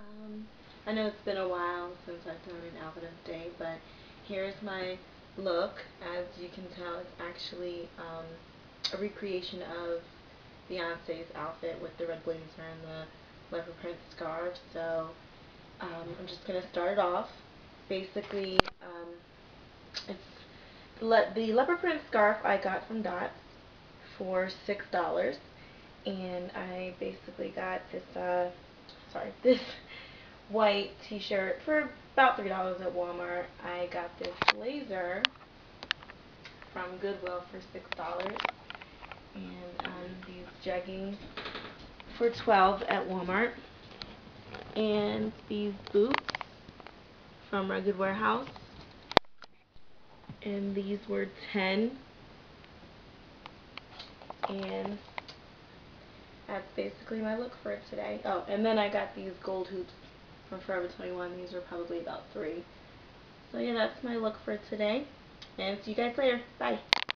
Um, I know it's been a while since I've done an outfit of the day, but here's my look. As you can tell, it's actually um, a recreation of Beyonce's outfit with the red blazer and the leopard print scarf. So um, I'm just going to start it off. Basically, um, it's le the leopard print scarf I got from Dots for six dollars, and I basically got this uh, sorry this white t-shirt for about $3 at Walmart. I got this blazer from Goodwill for $6 and um, these jeggings for 12 at Walmart. And these boots from Rugged Wearhouse. And these were 10 and that's basically my look for today. Oh, and then I got these gold hoops from Forever 21. These are probably about three. So yeah, that's my look for today. And see you guys later. Bye.